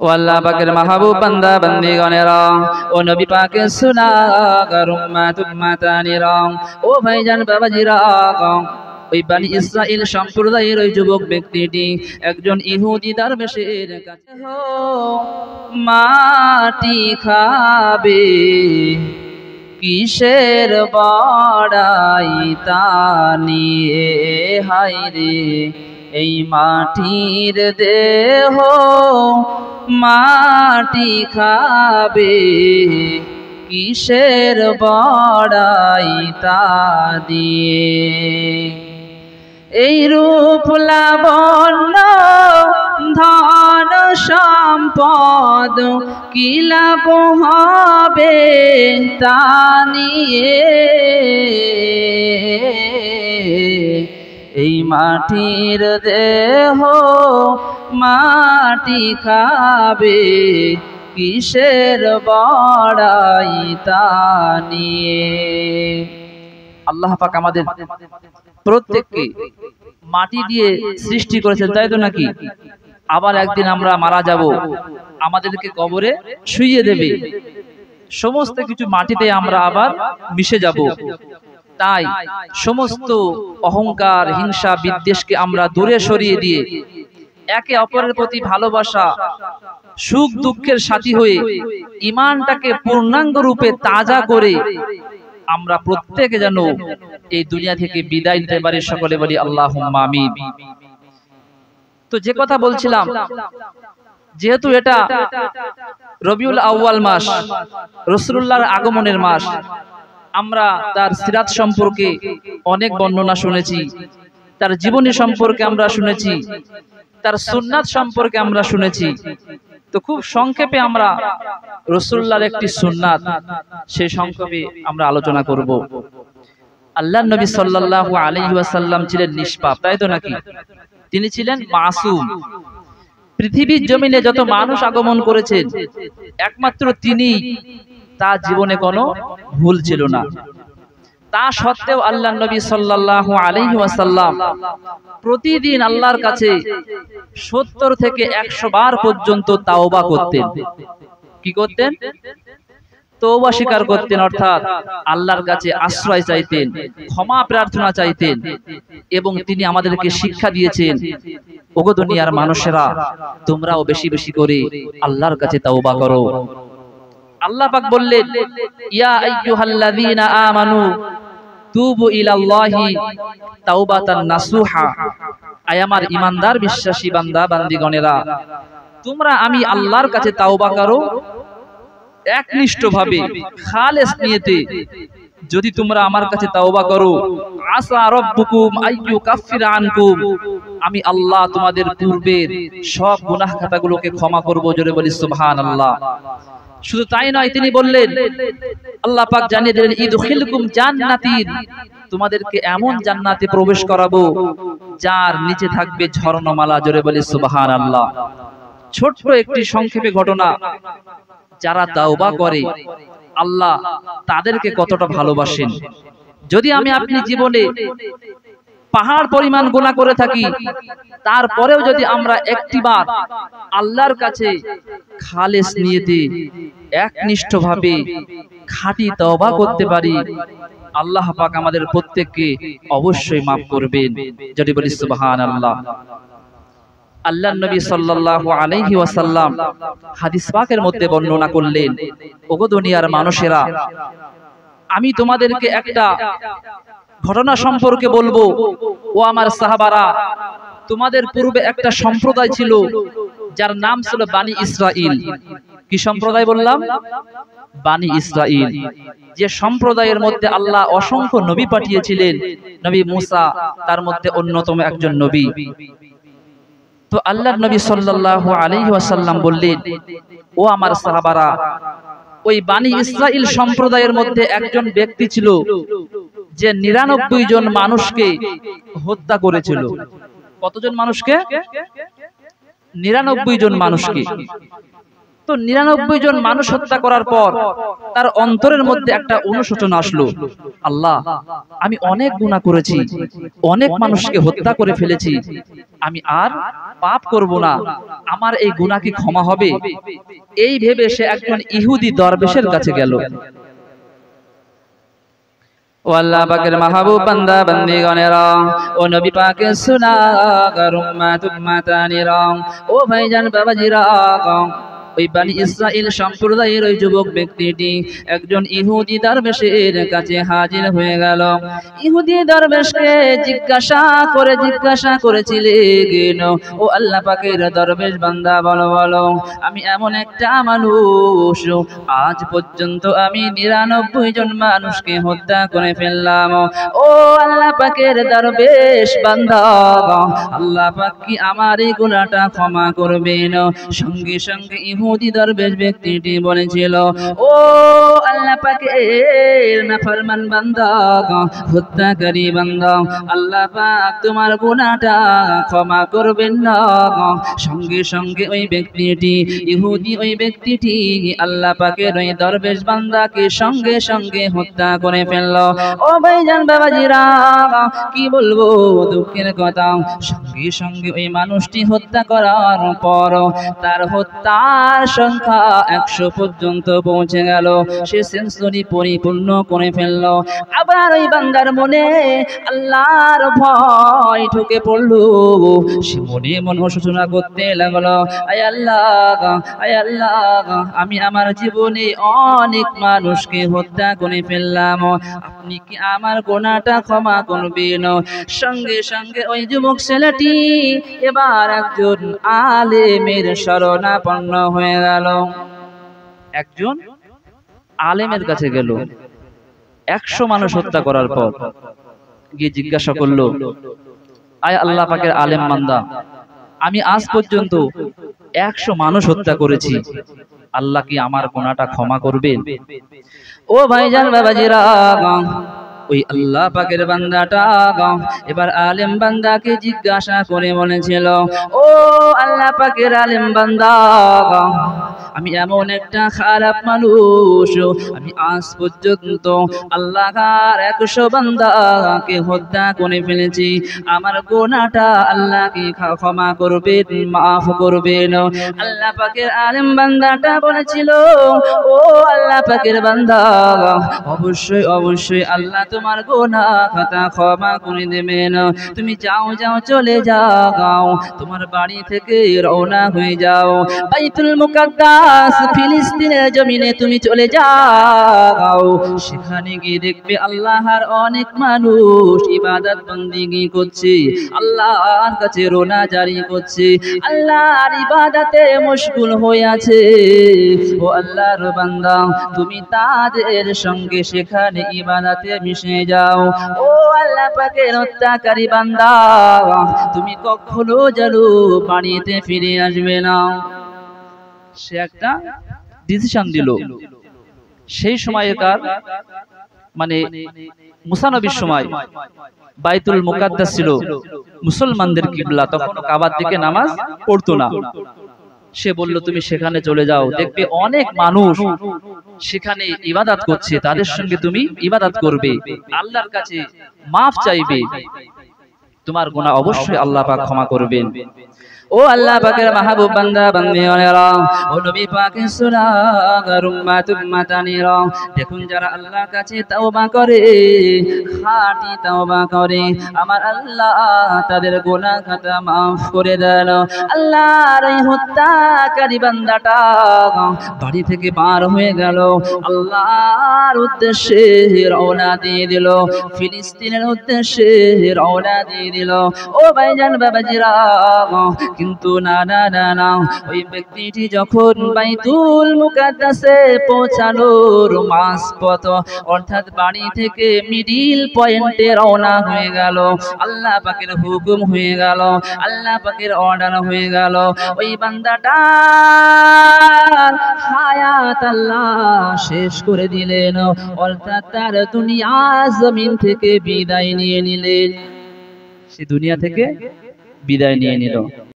ও আল্লাহ পাকের মাহবুব বান্দা, বান্দিগণেরা, ও নবী পাকের সুনাগার উম্মাত উম্মাতানিরা, ও ভাইজান বাবাজিরা, ওই বানি ইসরাইল সম্প্রদায়ের ওই যুবক ব্যক্তিটি একজন ইহুদি দারবেশের কাছে মাটি খাবে কিসের বড়াই তা নিয়ে? রে এই মাটির দেহ মাটি খাবে। কিসের বড়াই তা দিয়ে? এই রূপ লাবণ্য, ধন সম্পদ কি লাভ হবে তা নিয়ে? এই মাটির দেহ মাটি খাবে কিসের বড়াই তা নিয়ে? আল্লাহ পাক আমাদের প্রত্যেককে মাটি দিয়ে সৃষ্টি করেছেন, তাই তো নাকি? আবার একদিন আমরা মারা যাব, আমাদেরকে কবরে শুইয়ে দেবে। সমস্ত কিছু মাটিতে আমরা আবার মিশে যাব। তাই সমস্ত অহংকার, হিংসা, বিদ্বেষকে আমরা দূরে সরিয়ে দিয়ে একে অপরের প্রতি ভালোবাসা, সুখ দুঃখের সাথী হয়ে ইমানটাকে পূর্ণাঙ্গ রূপে তাজা করে আমরা প্রত্যেকে যেন এই দুনিয়া থেকে বিদায় নিতে পারি। সকলে বলি আল্লাহ তো যে কথা বলছিলাম, যেহেতু এটা রবিউল আউয়াল মাস রসুল্লাহর আগমনের মাস আমরা তার সিরাত সম্পর্কে অনেক বর্ণনা শুনেছি। তার জীবনী সম্পর্কে আমরা শুনেছি। তার সুন্নাত সম্পর্কে আমরা শুনেছি। তো খুব সংক্ষেপে আমরা রসুল্লাহর একটি সুন্নাত সেই সংক্ষেপে আমরা আলোচনা করব। আল্লাহ নবী সাল্লাল্লাহু আলাইহি ওয়াসাল্লাম ছিলেন নিষ্পাপ, তাই তো নাকি? তিনি ছিলেন মাসুম। পৃথিবীর জমিনে যত মানুষ আগমন করেছেন, একমাত্র তিনি তার জীবনে কোনো ভুল ছিল না। তা সত্ত্বেও আল্লাহ নবী সাল্লাল্লাহু আলাইহি ওয়াসাল্লাম প্রতিদিন আল্লাহর কাছে সত্তর থেকে একশো বার পর্যন্ত তাওবা করতেন। কি করতেন? তৌবা স্বীকার করতেন, অর্থাৎ আল্লাহর কাছে আশ্রয় চাইতেন, ক্ষমা প্রার্থনা চাইতেন এবং তিনি আমাদেরকে শিক্ষা দিয়েছেন, ওগো দুনিয়ার মানুষেরা, তোমরাও বেশি বেশি করে আল্লাহর কাছে তাওবা করো। আল্লাহ পাক বললেন, ইয়া আইয়ুহাল্লাযীনা আমানু, তুবু ইলাল্লাহি তাওবাতান নাসুহা। আয় আমার ইমানদার বিশ্বাসী বান্দা, বান্দিগণেরা, তোমরা আমি আল্লাহর কাছে তাওবা করো একনিষ্ঠভাবে, খালেস নিয়েতে। যদি তোমরা আমার কাছে তাওবা করো, আসা রব্বুকুম আইয়ু কাফির আনকুম। আমি আল্লাহ তোমাদের পূর্বের সব গুনাহ খাতাগুলোকে ক্ষমা করব, জোরে বলি সুবহানাল্লাহ। শুধু তাই নয়, তিনি বললেন, আল্লাহ পাক জানিয়ে দিলেন, ইদখিলকুম জান্নাতিন তোমাদেরকে এমন জান্নাতে প্রবেশ করাবো, যার নিচে থাকবে ঝর্ণমালা। জোরে বলি, সুবহানাল্লাহ। ছোট্ট একটি সংক্ষেপে ঘটনা, যারা তাওবা করে, আল্লাহ তাদেরকে কতটা ভালোবাসেন। যদি আমি আপনি জীবনে পাহাড় পরিমাণ গোনা করে থাকি, তারপরেও যদি আমরা একটিবার আল্লাহর কাছে খালেস নিয়েতে একনিষ্ঠ ভাবে খাঁটি তওবা করতে পারি, আল্লাহ পাক আমাদের প্রত্যেককে অবশ্যই মাফ করবেন। যদি বলি সুবহানাল্লাহ। আল্লাহ নবী সাল্লাল্লাহু আলাইহি ওয়াসাল্লাম হাদিস পাকের মধ্যে বর্ণনা করলেন, ওগো দুনিয়ার মানুষেরা, আমি তোমাদেরকে একটা ঘটনা সম্পর্কে বলব। ও আমার সাহাবারা, তোমাদের পূর্বে একটা সম্প্রদায় ছিল যার নাম ছিল বানি ইসরাইল কি সম্প্রদায় বললাম? বানি ইসরাইল যে সম্প্রদায়ের মধ্যে আল্লাহ অসংখ্য নবী পাঠিয়েছিলেন, নবী মুসা, তার মধ্যে অন্যতম একজন নবী। তো আল্লাহ নবী সাল্লাল্লাহু আলাইহি ওয়াসাল্লাম বললেন, ও আমার সাহাবারা, ওই বানি ইসরাইল সম্প্রদায়ের মধ্যে একজন ব্যক্তি ছিল যে নিরানব্বই জন মানুষকে হত্যা করেছিল। কতজন মানুষকে? নিরানব্বই জন মানুষকে। তো নিরানব্বই জন মানুষ হত্যা করার পর তার অন্তরের মধ্যে একটা অনুশোচনা আসলো। আল্লাহ আমি অনেক গুণা করেছি অনেক মানুষকে হত্যা করে ফেলেছি। আমি আর পাপ করব না। আমার এই গুণা কি ক্ষমা হবে? এই ভেবে সে একজন ইহুদি দরবেশের কাছে গেল। ও আল্লাহ পাকের মাহবুব বান্দা বান্দিগণেরা ও নবী পাকের সুনাগার উম্মাত উম্মাতানিরা ও ভাইজান বাবাজিরা ওই বানি ইসরাইল সম্প্রদায়ের ওই যুবক ব্যক্তিটি একজন ইহুদি দরবেশের কাছে হাজির হয়ে গেল। ইহুদি দরবেশকে জিজ্ঞাসা করে জিজ্ঞাসা করেছিলেন ও আল্লাহ পাকের দরবেশ বান্দা বলো বলো, আমি এমন একটা মানুষ। আজ পর্যন্ত আমি নিরানব্বই জন মানুষকে হত্যা করে ফেললাম। ও আল্লাহ পাকের দরবেশ বান্দা, আল্লাহ পাক কি আমার এই গুণাটা ক্ষমা করবেন? সঙ্গে সঙ্গে ইহুদি দরবেশ ব্যক্তিটি বলেছিল, ও আল্লাহ পাকের নাফরমান হত্যাকারী আল্লাহ পাক তোমার গুনাহটা ক্ষমা করবেন না সঙ্গে সঙ্গে ওই ব্যক্তিটি, ইহুদি ওই ব্যক্তিটি আল্লাহ পাকের ওই দরবেশ বান্দাকে সঙ্গে সঙ্গে হত্যা করে ফেলল। ও ভাইজান বাবাজিরা, কি বলব দুঃখের কথা? সঙ্গে সঙ্গে ওই মানুষটি হত্যা করার পর তার হত্যার সংখ্যা একশো পর্যন্ত পৌঁছে গেল। সে সেঞ্চুরি পরিপূর্ণ করে ফেলল। আবার ওই বান্দার মনে আল্লাহর ভয় ঢুকে পড়ল। সে মনে মনে সূচনা করতে লাগল, আয় আল্লাহ আয় আল্লাহ, আমি আমার জীবনে অনেক মানুষকে হত্যা করে ফেললাম। আপনি কি আমার গোনাটা ক্ষমা করবেন? সঙ্গে সঙ্গে ওই যুবক ছেলেটি এবার একজন আলেমের শরণাপন্ন হয়ে গেল। একজন আলেমের কাছে গেল। একশো মানুষ হত্যা করার পর গিয়ে জিজ্ঞাসা করল, আয় আল্লাহ পাকের আলেম মান্দা আমি আজ পর্যন্ত একশো মানুষ হত্যা করেছি। আল্লাহ কি আমার কোনাটা ক্ষমা করবেন? ও ভাইজান বাবাজিরা ওই আল্লাহ পাকের বান্দাটা এবার আলেম বান্দাকে জিজ্ঞাসা করে বলেছিল ও আল্লাহ পাকের আলেম বান্দা আমি এমন একটা খারাপ মানুষ, আমি আজ পর্যন্ত আল্লাহর একশো বান্দাকে হত্যা করে ফেলেছি। আমার গোনাটা আল্লাহকে ক্ষমা করবেন, মাফ করবেন। আল্লাহ পাকের আলেম বান্দাটা বলেছিল, ও আল্লাহ পাকের বান্দা অবশ্যই অবশ্যই আল্লাহ তোমার গোনা খাতা ক্ষমা করে দেবেন তুমি যাও যাও, চলে যাও। তোমার বাড়ি থেকে রওনা হয়ে যাও। বাইতুল মুকাদ্দাস ফিলিস্তিনের জমিনে তুমি চলে যাও। সেখানে গিয়ে দেখবে আল্লাহর অনেক মানুষ ইবাদত বন্দিগি করছে। আল্লাহর কাছে রোনা জারি করছে। আল্লাহর ইবাদতে মশগুল হয়ে আছে। ও আল্লাহর বান্দা, তুমি তাদের সঙ্গে সেখানে ইবাদতে মিশে যাও। ও আল্লাহ পাকের হত্যাকারী বান্দা, তুমি কখনো জানো বাড়িতে ফিরে আসবে না। সে একটা ডিসিশন দিল। সেই সময়কার মানে মুসানবির সময়। বাইতুল মুকাদ্দাস ছিল। মুসলমানদের কিবলা, তখন কাবার দিকে নামাজ পড়তো না। সে বলল তুমি সেখানে চলে যাও। দেখবে অনেক মানুষ সেখানে ইবাদাত করছে। তাদের সঙ্গে তুমি ইবাদাত করবে। আল্লাহর কাছে মাফ চাইবে। তোমার গোনা অবশ্যই আল্লাহ পাক ক্ষমা করবেন। ও আল্লাহ পাকের মাহবুব বান্দা বান্দিওয়ানেরা ও নবী পাকের সুনাগার উম্মাত উম্মাতানিরা দেখুন যারা আল্লাহর কাছে তাওবা করে, খাঁটি তাওবা করে, আমার আল্লাহ তাদের গুনাহ খাতা maaf করে দেন। আল্লাহর এই হত্যাকারী বান্দাটা বাড়ি থেকে পার হয়ে গেল, আল্লাহর উদ্দেশ্যে রওনা দিয়ে দিল, ফিলিস্তিনের উদ্দেশ্যে রওনা দিয়ে দিল। ও ভাইজান বাবাজিরা কিন্তু না না না না। ওই ব্যক্তিটি যখন বাইতুল মুকাদ্দাসে পৌঁছানোর মাস পথ অর্থাৎ বাড়ি থেকে মিডিল পয়েন্টে রওনা হয়ে গেল। আল্লাহ পাকের হুকুম হয়ে গেল। আল্লাহ পাকের অর্ডার হয়ে গেল। ওই বান্দাটা হায়াত আল্লাহ শেষ করে দিলেন। অর্থাৎ তার দুনিয়া জমিন থেকে বিদায় নিয়ে নিলেন। সে দুনিয়া থেকে বিদায় নিয়ে নিল।